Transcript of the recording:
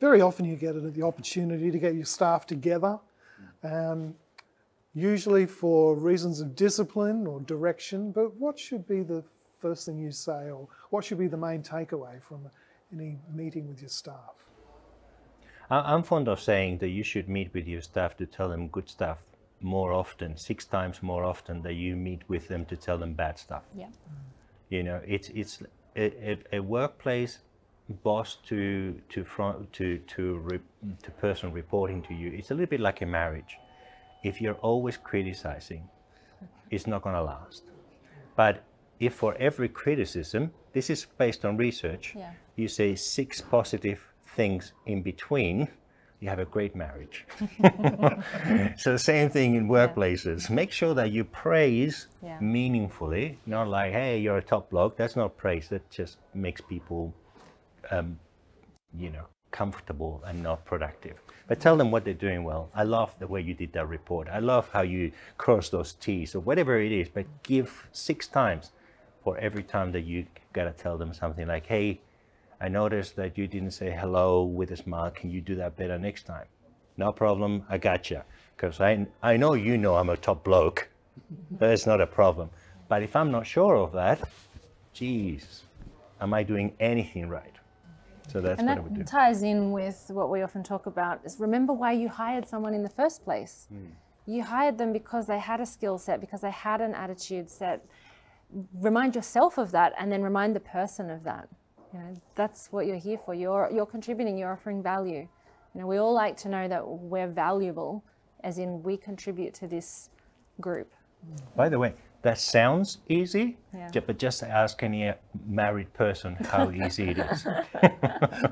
very often you get the opportunity to get your staff together, um, usually for reasons of discipline or direction. But what should be the first thing you say, or what should be the main takeaway from any meeting with your staff? I'm fond of saying that you should meet with your staff to tell them good stuff more often, six times more often than you meet with them to tell them bad stuff. Yeah. You know, it's it's a, a, a workplace boss to to front to to re, to person reporting to you. It's a little bit like a marriage. If you're always criticizing, it's not going to last. But if for every criticism, this is based on research, Yeah. you say six positive things in between, you have a great marriage. so the same thing in workplaces. Make sure that you praise Yeah. meaningfully, not like, hey, you're a top bloke. That's not praise. That just makes people, um, you know, comfortable and not productive. But tell them what they're doing well. I love the way you did that report. I love how you cross those T's or whatever it is. But give six times for every time that you gotta tell them something like, hey, I noticed that you didn't say hello with a smile. Can you do that better next time? No problem. I gotcha. Because I, I know you know I'm a top bloke. That's not a problem. But if I'm not sure of that, geez, am I doing anything right? So that's And what I would do. that ties in with what we often talk about is remember why you hired someone in the first place. Hmm. You hired them because they had a skill set, because they had an attitude set. Remind yourself of that and then remind the person of that. You know, that's what you're here for. You're you're contributing, you're offering value. You know, we all like to know that we're valuable, as in we contribute to this group. By the way, that sounds easy, Yeah. but just ask any married person how easy it is.